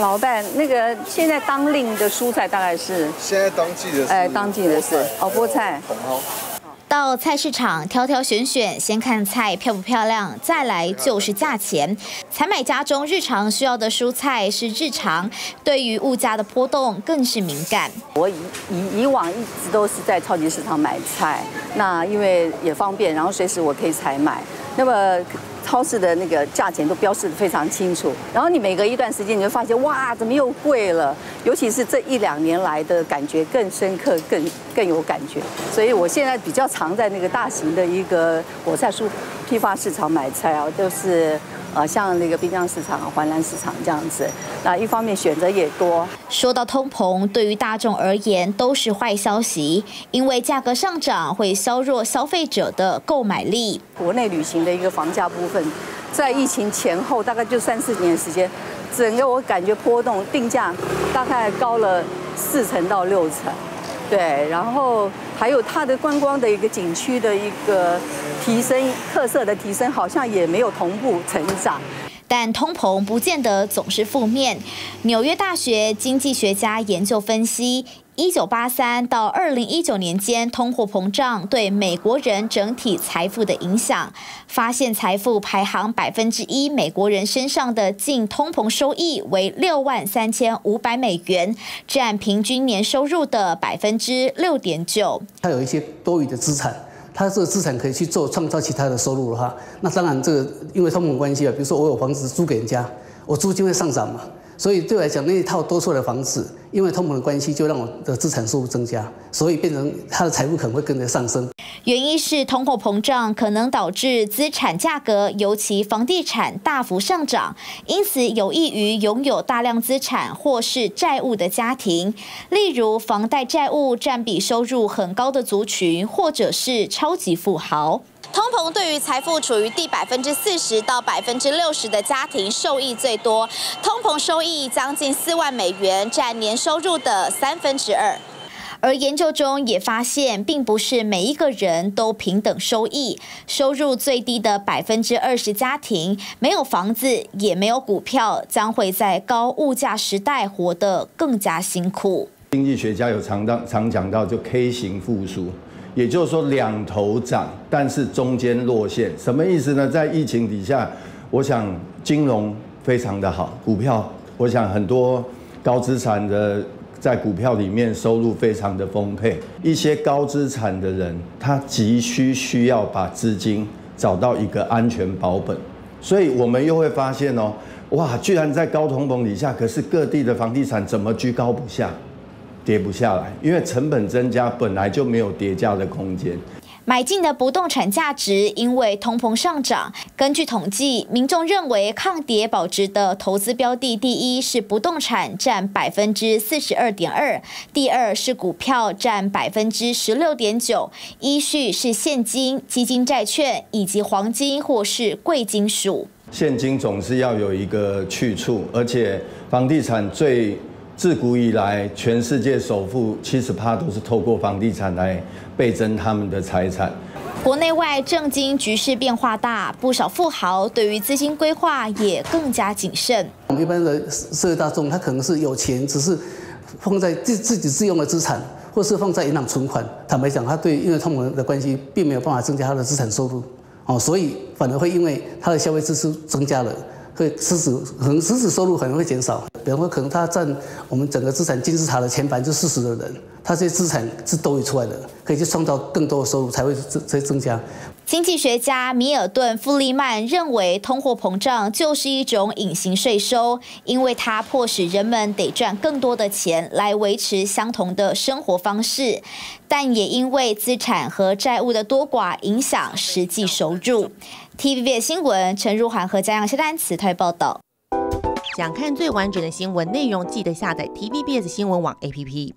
老板，那个现在当令的蔬菜大概是？现在当季的，哎，当季的是哦，菠菜。到菜市场挑挑选选，先看菜漂不漂亮，再来就是价钱。采买家中日常需要的蔬菜是日常，对于物价的波动更是敏感。我以以以往一直都是在超级市场买菜，那因为也方便，然后随时我可以采买。那么。超市的那个价钱都标示的非常清楚，然后你每隔一段时间你就发现，哇，怎么又贵了？尤其是这一两年来的感觉更深刻，更更有感觉。所以我现在比较常在那个大型的一个果菜蔬批发市场买菜啊，就是。啊，像那个滨江市场、环南市场这样子，那一方面选择也多。说到通膨，对于大众而言都是坏消息，因为价格上涨会削弱消费者的购买力。国内旅行的一个房价部分，在疫情前后大概就三四年时间，整个我感觉波动定价大概高了四成到六成。对，然后还有它的观光的一个景区的一个提升特色的提升，好像也没有同步成长。但通膨不见得总是负面。纽约大学经济学家研究分析。一九八三到二零一九年间，通货膨胀对美国人整体财富的影响，发现财富排行百分之一，美国人身上的净通膨收益为六万三千五百美元，占平均年收入的百分之六点九。他有一些多余的资产，他这个资产可以去做创造其他的收入的话，那当然这个因为通膨关系啊，比如说我有房子租给人家，我租金会上涨嘛。所以对我来讲，那一套多出来的房子，因为通膨的关系，就让我的资产收入增加，所以变成他的财富可能会跟着上升。原因是通货膨胀可能导致资产价格，尤其房地产大幅上涨，因此有益于拥有大量资产或是债务的家庭，例如房贷债务占比收入很高的族群，或者是超级富豪。通膨对于财富处于第百分之四十到百分之六十的家庭受益最多，通膨收益将近四万美元，占年收入的三分之二。而研究中也发现，并不是每一个人都平等收益。收入最低的百分之二十家庭，没有房子也没有股票，将会在高物价时代活得更加辛苦。经济学家有常当常讲到，就 K 型复苏。也就是说，两头涨，但是中间落线，什么意思呢？在疫情底下，我想金融非常的好，股票，我想很多高资产的在股票里面收入非常的丰沛。一些高资产的人，他急需需要把资金找到一个安全保本，所以我们又会发现哦，哇，居然在高通膨底下，可是各地的房地产怎么居高不下？跌不下来，因为成本增加，本来就没有跌价的空间。买进的不动产价值因为通膨上涨。根据统计，民众认为抗跌保值的投资标的，第一是不动产，占百分之四十二点二；第二是股票，占百分之十六点九；依序是现金、基金、债券以及黄金或是贵金属。现金总是要有一个去处，而且房地产最。自古以来，全世界首富七十趴都是透过房地产来倍增他们的财产。国内外政经局势变化大，不少富豪对于资金规划也更加谨慎。我们一般的社会大众，他可能是有钱，只是放在自自己自用的资产，或是放在银行存款。坦白讲，他对因为通膨的关系，并没有办法增加他的资产收入，哦，所以反而会因为他的消费支出增加了。会实质可能实质收入可能会减少，比方说可能他占我们整个资产金字塔的前百分之四十的人，他这些资产是多余出来的，可以去创造更多的收入才会增增加。经济学家米尔顿·弗利曼认为，通货膨胀就是一种隐形税收，因为它迫使人们得赚更多的钱来维持相同的生活方式，但也因为资产和债务的多寡影响实际收入。TVB 新闻陈如涵和嘉阳谢丹词台报道。想看最完整的新闻内容，记得下载 TVBS 新闻网 APP。